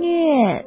虐